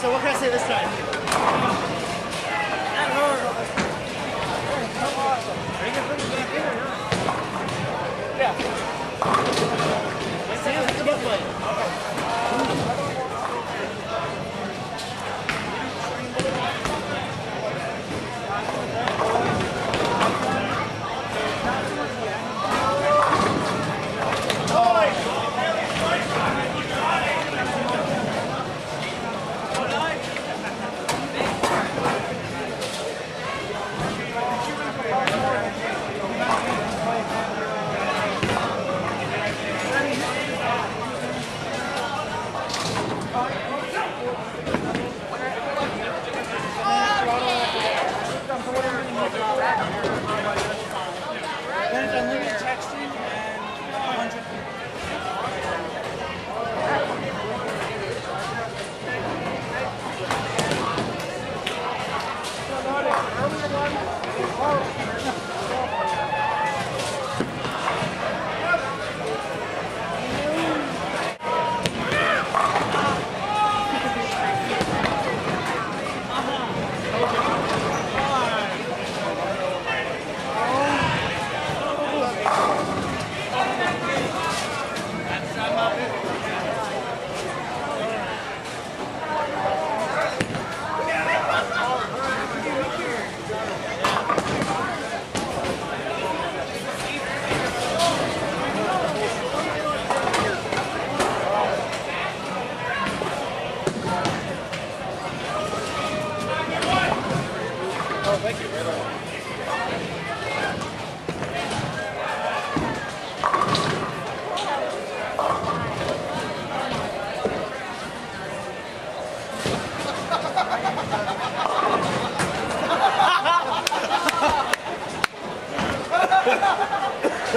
So what can I say this time?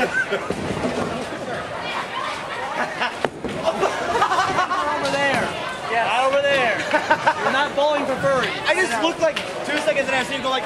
Over there. Yeah. Not over there. You're not bowling for furry. I just looked like two seconds and I see you go like.